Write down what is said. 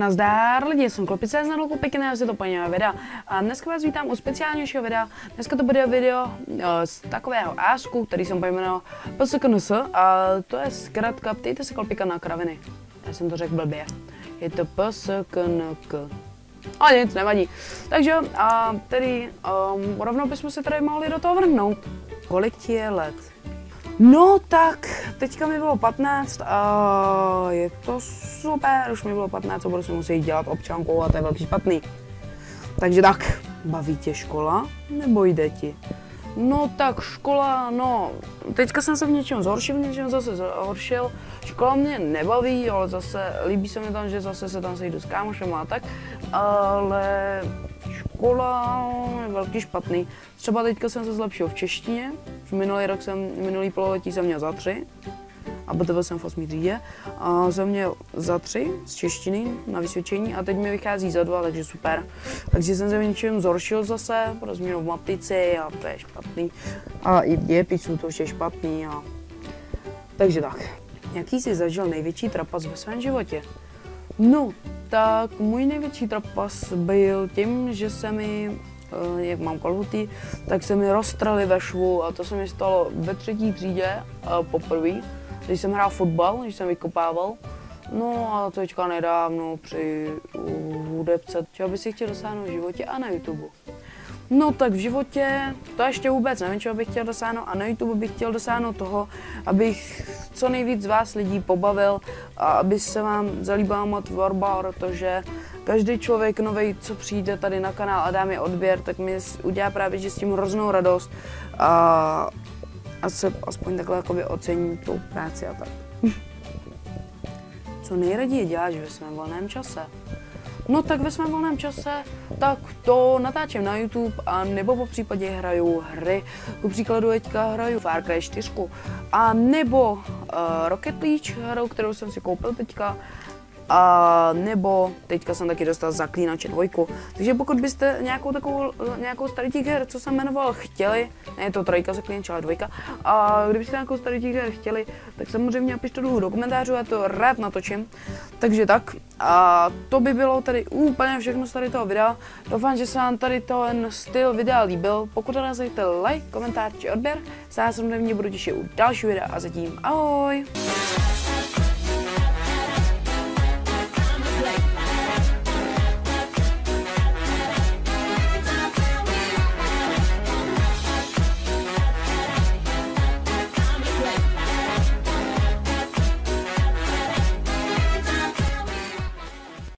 Nazdár lidi, jsem Klopice, znal pěkné, si to paní videa. A dneska vás vítám u speciálnějšího videa. Dneska to bude video uh, z takového ásku, který jsem pojmenoval PSKNS a to je zkrátka ptejte se Klopika na kraviny. Já jsem to řekl blbě. Je to PSKNK. A nic, nevadí. Takže a tedy um, rovnou bychom se tady mohli do toho vrhnout. Kolik ti je let? No tak, teďka mi bylo 15 a je to super, už mi bylo 15 a budu si muset dělat občanku a to je velký špatný. Takže tak, baví tě škola nebo jde ti? No tak škola, no, teďka jsem se v něčem zhoršil, v něčem zase zhoršil. Škola mě nebaví, ale zase líbí se mi tam, že zase se tam sejdu s kámošem a tak, ale škola je velký špatný. Třeba teďka jsem se zlepšil v češtině, v minulý rok jsem, minulý pololetí jsem měl za tři, a BTV jsem v 8. třídě. A jsem měl za tři z češtiny na vysvědčení a teď mi vychází za dva, takže super. Takže jsem se v něčem zhoršil zase, pro změnu v matici a to je špatný. A i dějepisu to je špatný a... Takže tak. Jaký jsi zažil největší trapas ve svém životě? No, tak můj největší trapas byl tím, že se mi eh, jak mám kalhuty, tak se mi roztrali ve švu a to se mi stalo ve třetí třídě eh, poprvé když jsem hrál fotbal, když jsem vykopával. No a teďka nedávno při hudebce, čeho by si chtěl dosáhnout v životě a na YouTube. No tak v životě, to ještě vůbec nevím, čeho bych chtěl dosáhnout a na YouTube bych chtěl dosáhnout toho, abych co nejvíc z vás lidí pobavil a aby se vám zalíbila má tvorba, protože každý člověk nový, co přijde tady na kanál a dá mi odběr, tak mi udělá právě že s tím hroznou radost a a se aspoň takhle jakoby ocení tu práci a tak. Co nejraději děláš ve svém volném čase? No tak ve svém volném čase, tak to natáčím na YouTube a nebo po případě hraju hry. Ku příkladu teďka hraju Far Cry 4 a nebo uh, Rocket League, hru, kterou jsem si koupil teďka a nebo teďka jsem taky dostal Zaklínače dvojku. Takže pokud byste nějakou takovou, nějakou starý her, co jsem jmenoval, chtěli, ne je to trojka Zaklínače, ale dvojka, a kdybyste nějakou starý her chtěli, tak samozřejmě napište dolů do komentářů, já to rád natočím. Takže tak, a to by bylo tady úplně všechno z tady toho videa. Doufám, že se vám tady ten styl videa líbil. Pokud nezajte like, komentář či odběr, se vás samozřejmě budu těšit u dalšího videa a zatím ahoj!